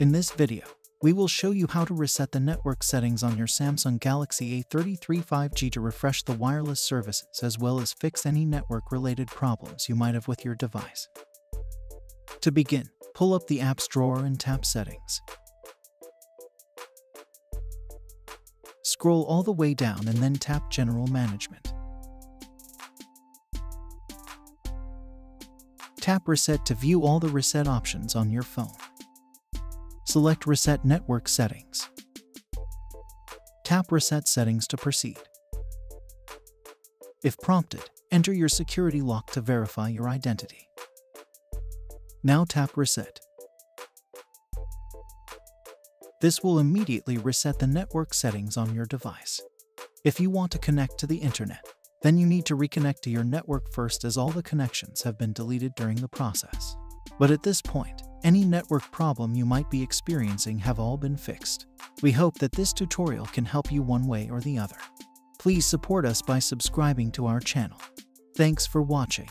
In this video, we will show you how to reset the network settings on your Samsung Galaxy A33 5G to refresh the wireless services as well as fix any network-related problems you might have with your device. To begin, pull up the Apps drawer and tap Settings. Scroll all the way down and then tap General Management. Tap Reset to view all the reset options on your phone. Select Reset Network Settings. Tap Reset Settings to proceed. If prompted, enter your security lock to verify your identity. Now tap Reset. This will immediately reset the network settings on your device. If you want to connect to the internet, then you need to reconnect to your network first as all the connections have been deleted during the process. But at this point, any network problem you might be experiencing have all been fixed. We hope that this tutorial can help you one way or the other. Please support us by subscribing to our channel. Thanks for watching.